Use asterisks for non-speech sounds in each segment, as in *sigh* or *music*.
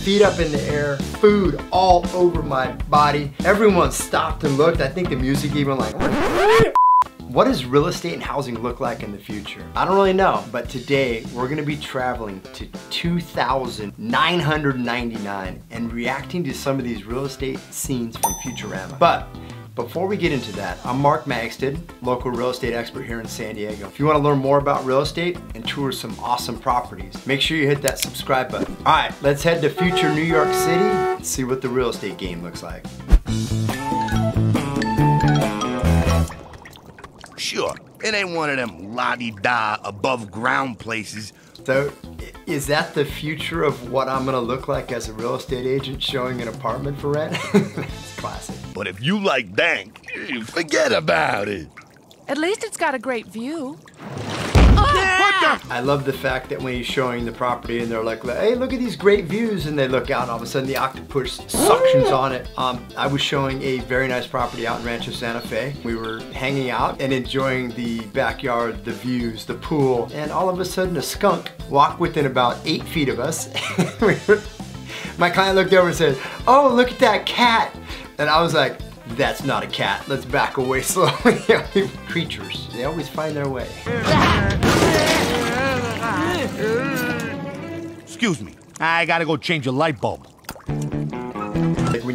feet up in the air, food all over my body. Everyone stopped and looked. I think the music even like, what does real estate and housing look like in the future? I don't really know, but today we're gonna be traveling to 2,999 and reacting to some of these real estate scenes from Futurama. But before we get into that, I'm Mark Magstadt, local real estate expert here in San Diego. If you wanna learn more about real estate and tour some awesome properties, make sure you hit that subscribe button. All right, let's head to future New York City and see what the real estate game looks like. Sure, it ain't one of them la-di-da above ground places. So, is that the future of what I'm gonna look like as a real estate agent showing an apartment for rent? it's *laughs* classic. But if you like dank, forget about it. At least it's got a great view. Yeah! I love the fact that when he's showing the property and they're like, hey, look at these great views, and they look out and all of a sudden the octopus suctions on it. Um, I was showing a very nice property out in Rancho Santa Fe. We were hanging out and enjoying the backyard, the views, the pool, and all of a sudden a skunk walked within about eight feet of us. *laughs* My client looked over and said, oh, look at that cat. And I was like, that's not a cat. Let's back away *laughs* slowly. Creatures, they always find their way. Excuse me, I gotta go change a light bulb.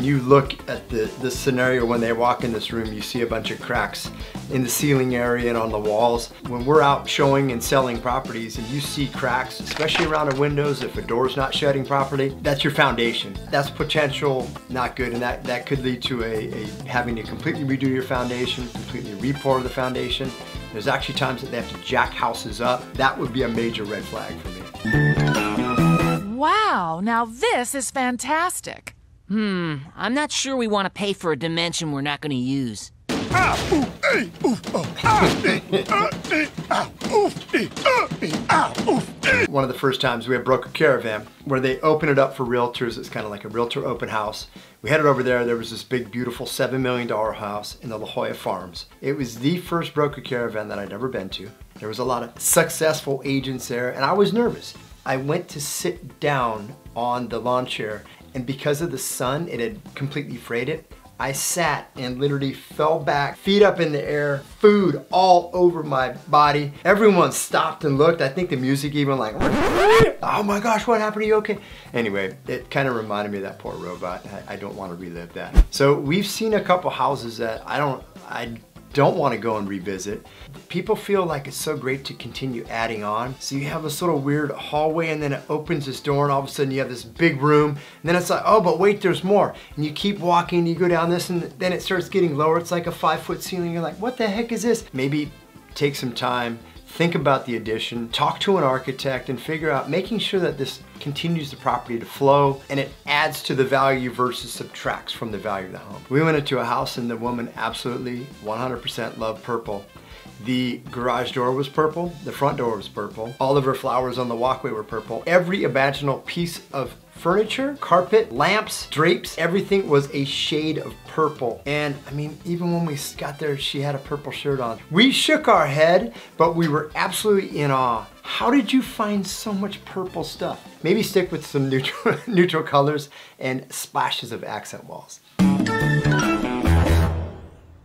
You look at the, the scenario when they walk in this room, you see a bunch of cracks in the ceiling area and on the walls. When we're out showing and selling properties and you see cracks, especially around the windows, if a door's not shutting properly, that's your foundation. That's potential not good and that, that could lead to a, a having to completely redo your foundation, completely re-pour the foundation. There's actually times that they have to jack houses up. That would be a major red flag for me. Wow, now this is fantastic. Hmm, I'm not sure we want to pay for a dimension we're not going to use. One of the first times we had Broker Caravan where they open it up for realtors. It's kind of like a realtor open house. We headed over there. There was this big, beautiful $7 million house in the La Jolla Farms. It was the first Broker Caravan that I'd ever been to. There was a lot of successful agents there and I was nervous. I went to sit down on the lawn chair and because of the sun, it had completely frayed it. I sat and literally fell back, feet up in the air, food all over my body. Everyone stopped and looked. I think the music even like, oh my gosh, what happened? Are you okay? Anyway, it kind of reminded me of that poor robot. I, I don't want to relive that. So we've seen a couple houses that I don't, I don't want to go and revisit. People feel like it's so great to continue adding on. So you have this little weird hallway and then it opens this door and all of a sudden you have this big room and then it's like, oh, but wait, there's more. And you keep walking, you go down this and then it starts getting lower. It's like a five foot ceiling. You're like, what the heck is this? Maybe take some time, think about the addition, talk to an architect and figure out making sure that this continues the property to flow and it adds to the value versus subtracts from the value of the home. We went into a house and the woman absolutely 100% loved purple. The garage door was purple, the front door was purple, all of her flowers on the walkway were purple. Every imaginable piece of furniture, carpet, lamps, drapes, everything was a shade of purple. And I mean, even when we got there, she had a purple shirt on. We shook our head, but we were absolutely in awe. How did you find so much purple stuff? Maybe stick with some *laughs* neutral, neutral colors and splashes of accent walls.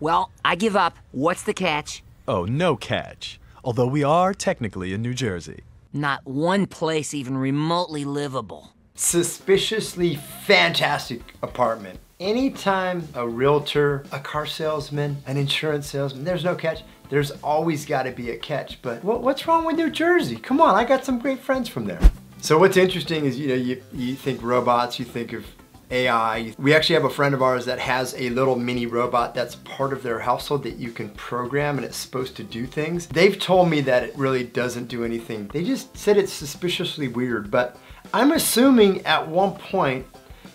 Well, I give up. What's the catch? Oh, no catch. Although we are technically in New Jersey. Not one place even remotely livable. Suspiciously fantastic apartment. Anytime a realtor, a car salesman, an insurance salesman, there's no catch. There's always got to be a catch. But what, what's wrong with New Jersey? Come on, I got some great friends from there. So what's interesting is, you know, you, you think robots, you think of AI. We actually have a friend of ours that has a little mini robot that's part of their household that you can program and it's supposed to do things. They've told me that it really doesn't do anything. They just said it's suspiciously weird, but I'm assuming at one point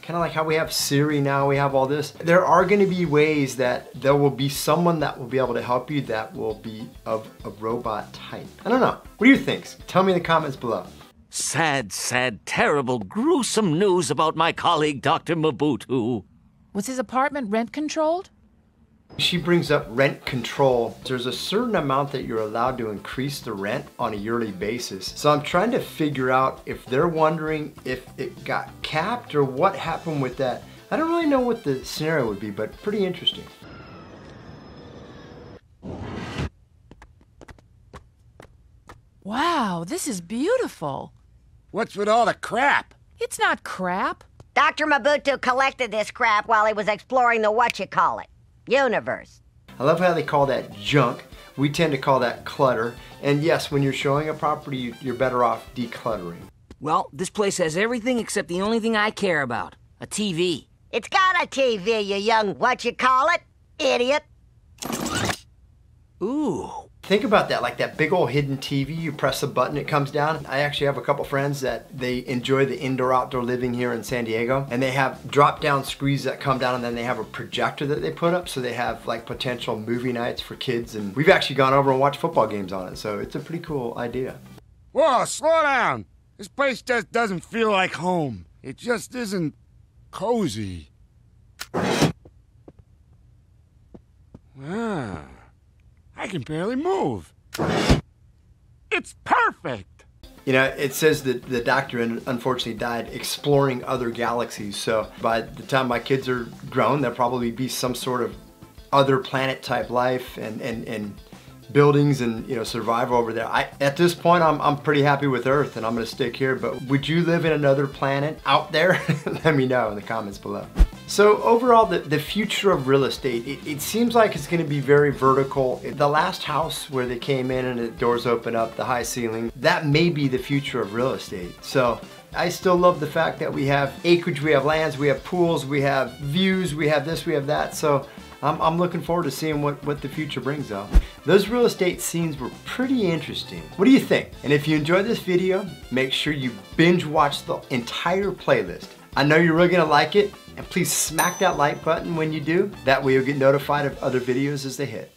kind of like how we have Siri now, we have all this. There are gonna be ways that there will be someone that will be able to help you that will be of a robot type. I don't know. What do you think? Tell me in the comments below. Sad, sad, terrible, gruesome news about my colleague, Dr. Mobutu. Was his apartment rent controlled? She brings up rent control. There's a certain amount that you're allowed to increase the rent on a yearly basis. So I'm trying to figure out if they're wondering if it got capped or what happened with that. I don't really know what the scenario would be, but pretty interesting. Wow, this is beautiful. What's with all the crap? It's not crap. Dr. Mobutu collected this crap while he was exploring the what-you-call-it universe. I love how they call that junk. We tend to call that clutter. And yes, when you're showing a property, you're better off decluttering. Well, this place has everything except the only thing I care about a TV. It's got a TV, you young what-you-call-it idiot. Ooh. Think about that, like that big old hidden TV, you press a button, it comes down. I actually have a couple friends that they enjoy the indoor outdoor living here in San Diego, and they have drop down screens that come down, and then they have a projector that they put up, so they have like potential movie nights for kids. And we've actually gone over and watched football games on it, so it's a pretty cool idea. Whoa, slow down. This place just doesn't feel like home. It just isn't cozy. Ah. I can barely move. It's perfect! You know, it says that the doctor unfortunately died exploring other galaxies. So by the time my kids are grown, there'll probably be some sort of other planet type life and, and, and buildings and you know survival over there. I, at this point, I'm, I'm pretty happy with Earth and I'm gonna stick here. But would you live in another planet out there? *laughs* Let me know in the comments below. So overall, the, the future of real estate, it, it seems like it's gonna be very vertical. The last house where they came in and the doors open up, the high ceiling, that may be the future of real estate. So I still love the fact that we have acreage, we have lands, we have pools, we have views, we have this, we have that. So I'm, I'm looking forward to seeing what, what the future brings though. Those real estate scenes were pretty interesting. What do you think? And if you enjoyed this video, make sure you binge watch the entire playlist. I know you're really gonna like it, and please smack that like button when you do. That way you'll get notified of other videos as they hit.